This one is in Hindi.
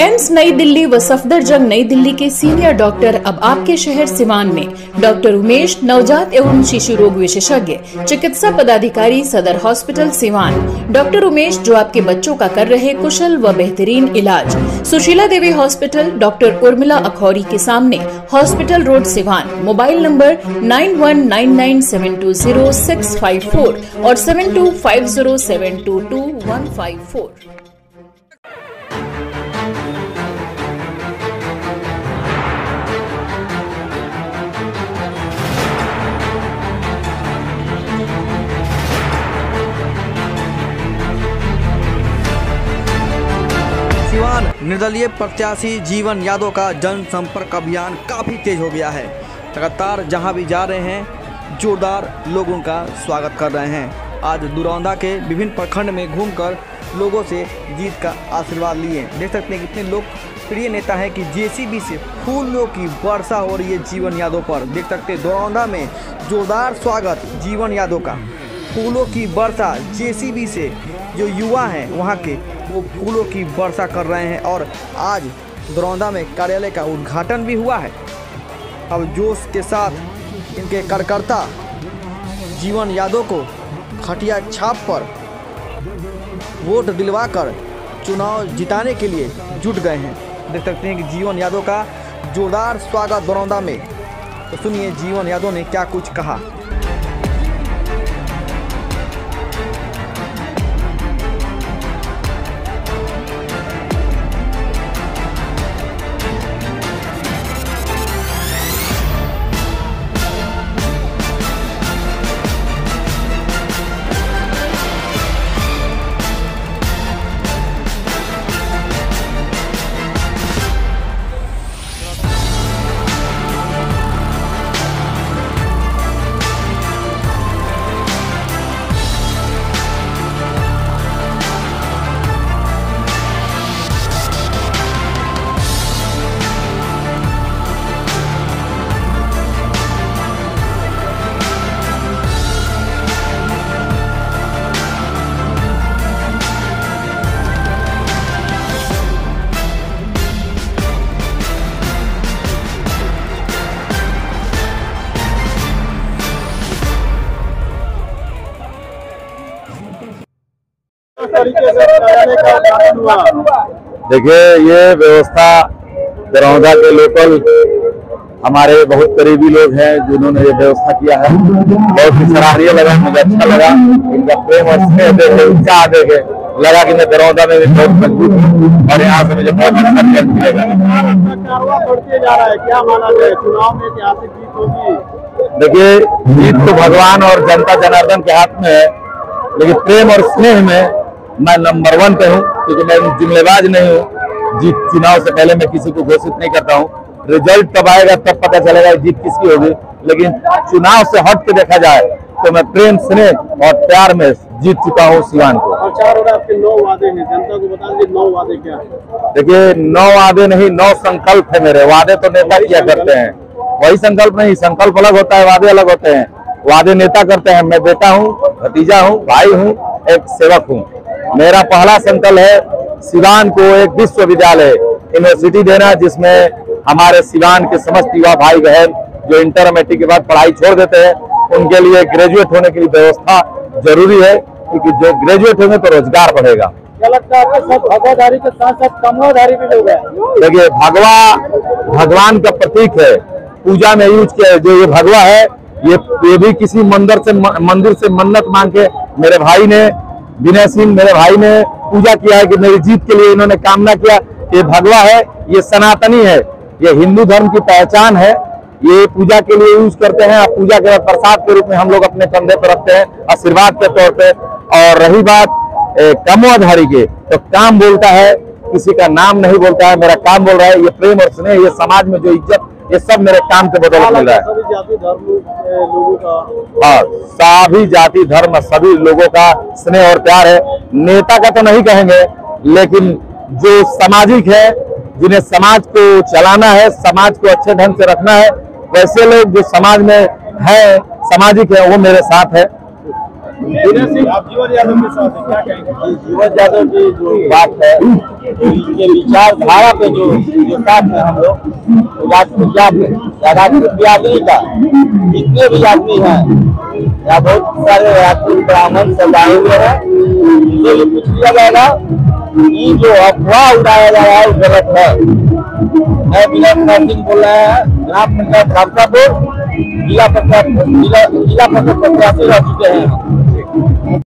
एम्स नई दिल्ली व सफदरजंग नई दिल्ली के सीनियर डॉक्टर अब आपके शहर सिवान में। डॉक्टर उमेश नवजात एवं शिशु रोग विशेषज्ञ, चिकित्सा पदाधिकारी, सदर हॉस्पिटल सिवान। डॉक्टर उमेश जो आपके बच्चों का कर रहे कुशल व बेहतरीन इलाज। सुशीला देवी हॉस्पिटल, डॉक्टर उर्मिला अखौरी के सामने, hospital road Siwan. Mobile number nine one nine nine seven two zero six five four और seven two five zero seven two two one five four. Siwan निर्दलीय प्रत्याशी जीवन यादव का जनसंपर्क अभियान काफ़ी तेज हो गया है। लगातार जहाँ भी जा रहे हैं, जोरदार लोग उनका स्वागत कर रहे हैं। आज दुरौंदा के विभिन्न प्रखंड में घूमकर लोगों से जीत का आशीर्वाद लिए। देख सकते हैं कितने लोग प्रिय नेता हैं कि जेसीबी से फूलों की वर्षा हो रही है जीवन यादव पर। देख सकते हैं दौरौंदा में जोरदार स्वागत जीवन यादव का। फूलों की वर्षा जेसीबी से। जो युवा हैं, वहाँ के वो फूलों की वर्षा कर रहे हैं और आज दरौंदा में कार्यालय का उद्घाटन भी हुआ है। अब जोश के साथ इनके कार्यकर्ता जीवन यादव को खटिया छाप पर वोट दिलवाकर चुनाव जिताने के लिए जुट गए हैं। देख सकते हैं कि जीवन यादव का जोरदार स्वागत दरौंदा में। तो सुनिए जीवन यादव ने क्या कुछ कहा। तरीके से का हुआ। देखिए, ये व्यवस्था दरौंदा के लोकल, हमारे बहुत करीबी लोग हैं जिन्होंने ये व्यवस्था किया है। बहुत ही सराहनीय लगा, मुझे अच्छा लगा। इनका प्रेम और स्नेह देखे, उत्साह देखे। लगा कि मैं दरौंदा में भी बहुत मज़बूत हूँ और यहाँ से मुझे बहुत अच्छा रिज़ल्ट मिलेगा। है देखिए, जीत तो भगवान और जनता जनार्दन के हाथ में है, लेकिन प्रेम और स्नेह में मैं नंबर वन पे हूँ क्योंकि मैं जिम्मेवाज नहीं हूँ। जीत चुनाव से पहले मैं किसी को घोषित नहीं करता हूँ। रिज़ल्ट कब आएगा तब पता चलेगा जीत किसकी होगी। लेकिन चुनाव से हट के देखा जाए तो मैं प्रेम स्नेह और प्यार में जीत चुका हूँ सिवान को। प्रचार रहा आपके नौ वादे जनता को बता दीजिए नौ वादे क्या देखिए नौ वादे नहीं नौ संकल्प है मेरे। वादे तो नेता किया करते हैं। वही संकल्प नहीं संकल्प अलग होता है वादे अलग होते हैं। वादे नेता करते हैं। मैं बेटा हूँ भतीजा हूँ भाई हूँ एक सेवक हूँ। मेरा पहला संकल्प है सिवान को एक विश्वविद्यालय यूनिवर्सिटी देना जिसमें हमारे सिवान के समस्त युवा भाई बहन जो इंटर मैट्रिक के बाद पढ़ाई छोड़ देते हैं उनके लिए ग्रेजुएट होने की व्यवस्था ज़रूरी है क्योंकि जो ग्रेजुएट होंगे तो रोज़गार बढ़ेगा। क्या लगता है आपके साथ भगवाधारी के साथ साथ कमलाधारी भी लोग हैं? देखिए भगवा भगवान का प्रतीक है पूजा में यूज़ किया जो ये भगवा है ये ये भी किसी मंदिर से मंदिर से मन्नत मांग के मेरे भाई ने विनय सिंह मेरे भाई ने पूजा किया है कि मेरी जीत के लिए इन्होंने कामना किया। ये भगवा है, ये सनातनी है, ये हिंदू धर्म की पहचान है। ये पूजा के लिए यूज़ करते हैं और पूजा के बाद प्रसाद के रूप में हम लोग अपने कंधे पर रखते हैं, आशीर्वाद के तौर पे। और रही बात कामोधारी के तो काम बोलता है, किसी का नाम नहीं बोलता है, मेरा काम बोल रहा है, ये प्रेम और स्नेह, ये समाज में जो इज़्ज़त, ये सब मेरे काम के बदौलत मिल रहा है। जाति धर्म लोगों का। और सभी जाति धर्म, सभी लोगों का स्नेह और प्यार है। नेता का तो नहीं कहेंगे, लेकिन जो सामाजिक है, जिन्हें समाज को चलाना है, समाज को अच्छे ढंग से रखना है, वैसे लोग जो समाज में है, सामाजिक है, वो मेरे साथ है। यादव के की जो बात है इनके विचारधारा पे जो जो साथ है हम लोग बिरादरी का, जितने भी आदमी हैं, या बहुत सारे राजपूत ब्राह्मण सब आए हुए हैं इनसे भी पूछ लिया जाएगा ये जो अफवाह उड़ाया जा रहा है गलत है। मैं विनय कुमार सिंह बोल रहे हैं ग्राम पंचायत रामसापुर जिला पंचायत जिला जिला पंचायत प्रत्याशी रह चुके हैं।